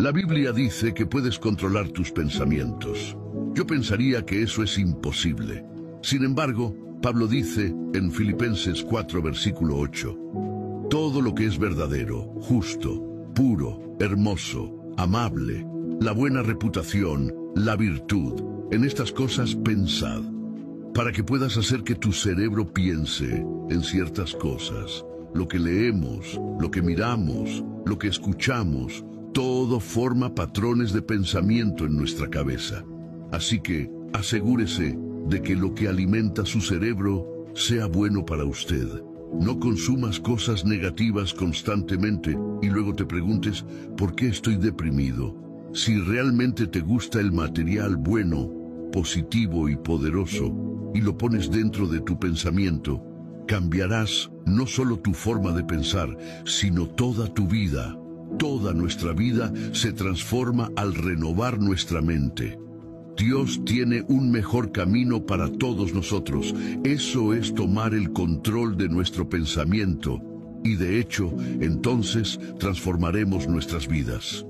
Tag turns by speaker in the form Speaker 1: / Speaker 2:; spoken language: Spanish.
Speaker 1: La Biblia dice que puedes controlar tus pensamientos. Yo pensaría que eso es imposible. Sin embargo, Pablo dice en Filipenses 4, versículo 8, Todo lo que es verdadero, justo, puro, hermoso, amable, la buena reputación, la virtud, en estas cosas pensad, para que puedas hacer que tu cerebro piense en ciertas cosas. Lo que leemos, lo que miramos, lo que escuchamos, todo forma patrones de pensamiento en nuestra cabeza. Así que asegúrese de que lo que alimenta su cerebro sea bueno para usted. No consumas cosas negativas constantemente y luego te preguntes ¿por qué estoy deprimido? Si realmente te gusta el material bueno, positivo y poderoso y lo pones dentro de tu pensamiento, cambiarás no solo tu forma de pensar, sino toda tu vida. Toda nuestra vida se transforma al renovar nuestra mente. Dios tiene un mejor camino para todos nosotros. Eso es tomar el control de nuestro pensamiento y de hecho, entonces transformaremos nuestras vidas.